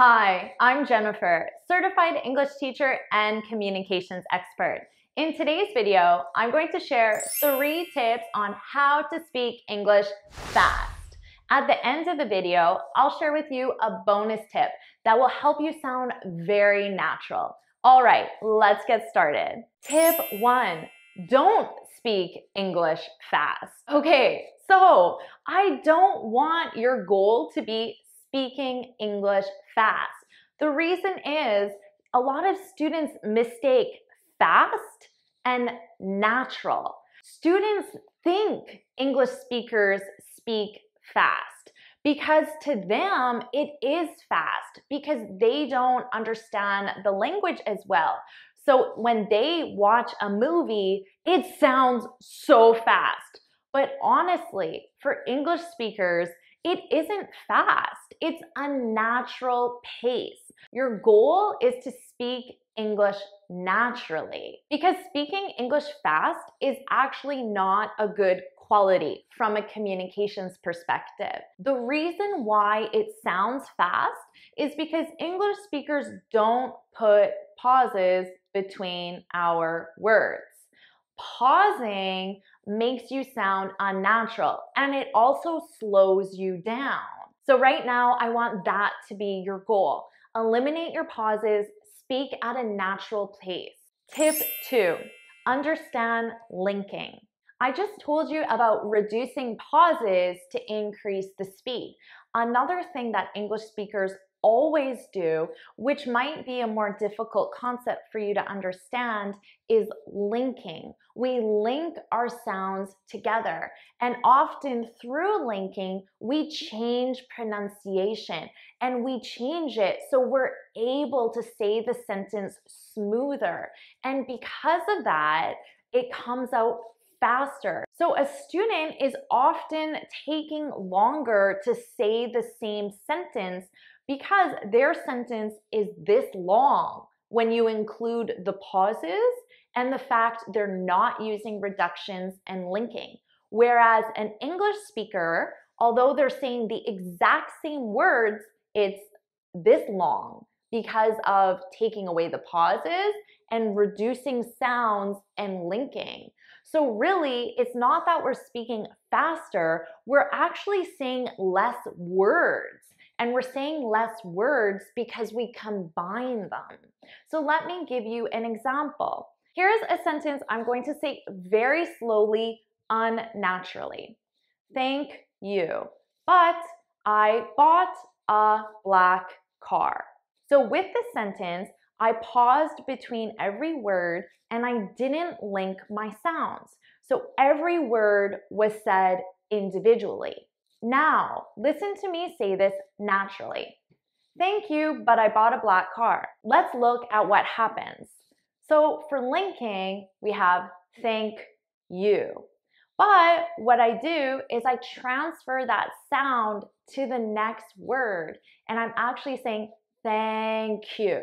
Hi, I'm Jennifer, certified English teacher and communications expert. In today's video, I'm going to share three tips on how to speak English fast. At the end of the video, I'll share with you a bonus tip that will help you sound very natural. All right, let's get started. Tip one, don't speak English fast. Okay, so I don't want your goal to be speaking English fast. The reason is a lot of students mistake fast and natural. Students think English speakers speak fast because to them it is fast because they don't understand the language as well. So when they watch a movie, it sounds so fast. But honestly, for English speakers, it isn't fast. It's a natural pace. Your goal is to speak English naturally because speaking English fast is actually not a good quality from a communications perspective. The reason why it sounds fast is because English speakers don't put pauses between our words. Pausing makes you sound unnatural and it also slows you down. So right now, I want that to be your goal. Eliminate your pauses, speak at a natural pace. Tip two, understand linking. I just told you about reducing pauses to increase the speed. Another thing that English speakers always do, which might be a more difficult concept for you to understand, is linking. We link our sounds together, and often through linking, we change pronunciation and we change it so we're able to say the sentence smoother. And because of that, it comes out faster. So a student is often taking longer to say the same sentence because their sentence is this long when you include the pauses and the fact they're not using reductions and linking. Whereas an English speaker, although they're saying the exact same words, it's this long because of taking away the pauses and reducing sounds and linking. So really, it's not that we're speaking faster, we're actually saying less words. And we're saying less words because we combine them. So let me give you an example. Here's a sentence I'm going to say very slowly, unnaturally. Thank you. But I bought a black car. So with this sentence, I paused between every word and I didn't link my sounds. So every word was said individually. Now, listen to me say this naturally. Thank you, but I bought a black car. Let's look at what happens. So for linking, we have thank you. But what I do is I transfer that sound to the next word and I'm actually saying thank you,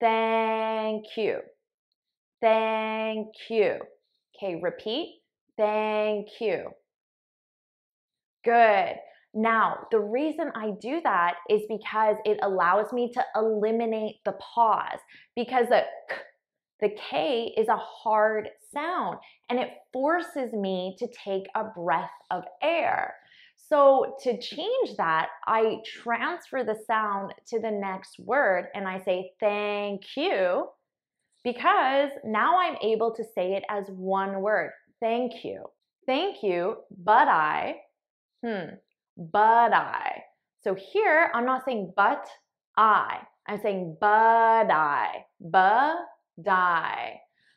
thank you, thank you. Okay, repeat, thank you. Good. Now, the reason I do that is because it allows me to eliminate the pause because the k, the K is a hard sound and it forces me to take a breath of air. So to change that, I transfer the sound to the next word and I say thank you because now I'm able to say it as one word. Thank you. Thank you, but I Hmm, but I. So here, I'm not saying but I. I'm saying but I. But I.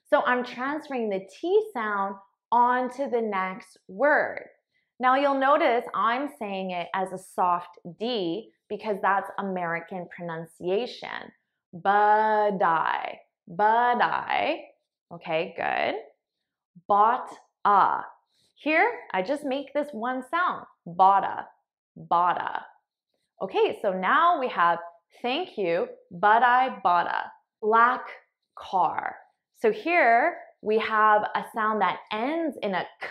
So I'm transferring the T sound onto the next word. Now you'll notice I'm saying it as a soft D because that's American pronunciation. But I. But I. Okay, good. Bought a. Here, I just make this one sound, bada, bada. Okay, so now we have thank you, but I bada, black car. So here we have a sound that ends in a k,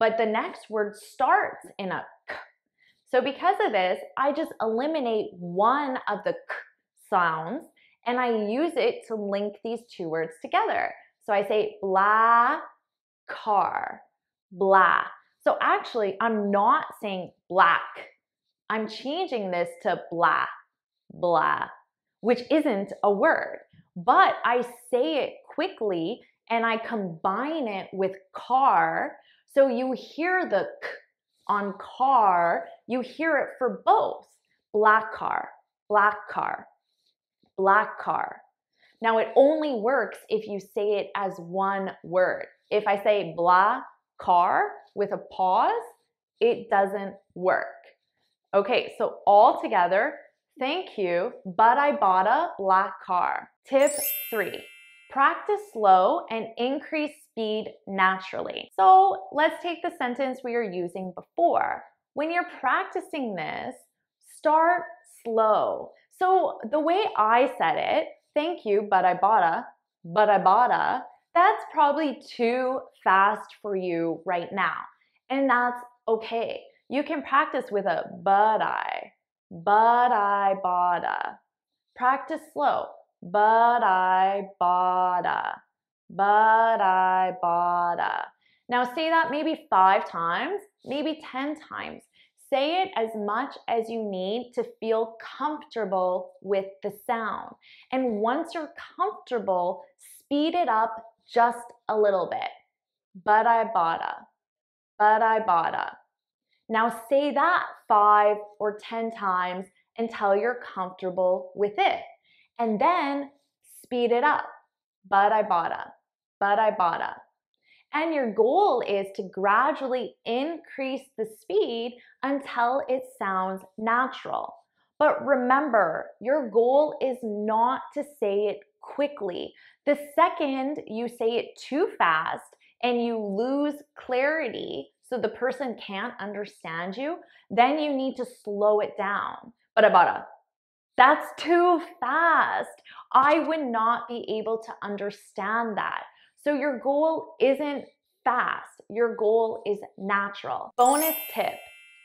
but the next word starts in a k. So because of this, I just eliminate one of the k sounds and I use it to link these two words together. So I say blah car, blah. So actually, I'm not saying black. I'm changing this to blah, blah, which isn't a word, but I say it quickly and I combine it with car. So you hear the k on car, you hear it for both. Black car, black car, black car. Now it only works if you say it as one word. If I say blah car with a pause, it doesn't work. Okay, so all together, thank you, but I bought a black car. Tip three, practice slow and increase speed naturally. So let's take the sentence we were using before. When you're practicing this, start slow. So the way I said it, thank you, but I bought a, but I bought a, that's probably too fast for you right now. And that's okay. You can practice with a but I, but I bought a. Practice slow. But I bought a, but I bought a. Now say that maybe five times, maybe 10 times. Say it as much as you need to feel comfortable with the sound. And once you're comfortable, speed it up just a little bit. But I boughta. But I boughta. Now say that five or 10 times until you're comfortable with it. And then speed it up. But I boughta. But I boughta. And your goal is to gradually increase the speed until it sounds natural. But remember, your goal is not to say it quickly. The second you say it too fast and you lose clarity so the person can't understand you, then you need to slow it down. But about a that's too fast. I would not be able to understand that. So your goal isn't fast. Your goal is natural. Bonus tip,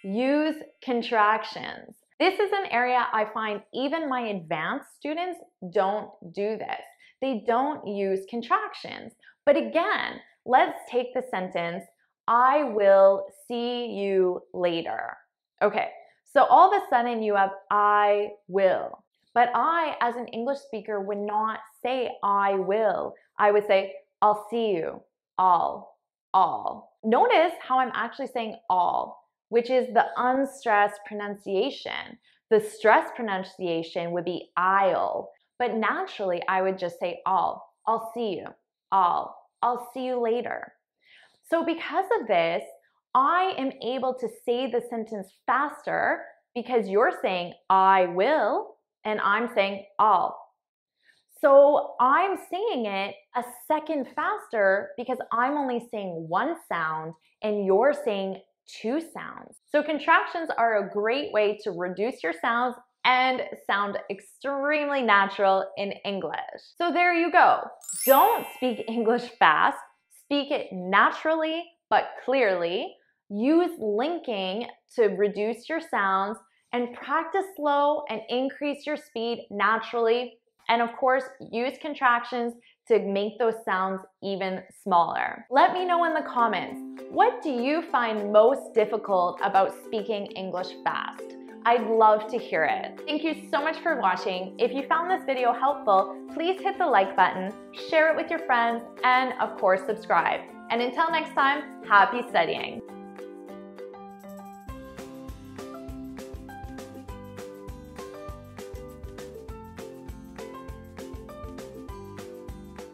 use contractions. This is an area I find even my advanced students don't do this. They don't use contractions. But again, let's take the sentence, I will see you later. Okay, so all of a sudden you have I will. But I, as an English speaker, would not say I will. I would say, I'll see you. All, all. Notice how I'm actually saying all, which is the unstressed pronunciation. The stressed pronunciation would be I'll. But naturally, I would just say all. I'll see you. All. I'll see you later. So because of this, I am able to say the sentence faster because you're saying I will and I'm saying I'll. So I'm saying it a second faster because I'm only saying one sound and you're saying two sounds. So contractions are a great way to reduce your sounds and sound extremely natural in English. So there you go. Don't speak English fast. Speak it naturally but clearly. Use linking to reduce your sounds and practice slow and increase your speed naturally. And of course, use contractions to make those sounds even smaller. Let me know in the comments, what do you find most difficult about speaking English fast? I'd love to hear it. Thank you so much for watching. If you found this video helpful, please hit the like button, share it with your friends, and of course, subscribe. And until next time, happy studying.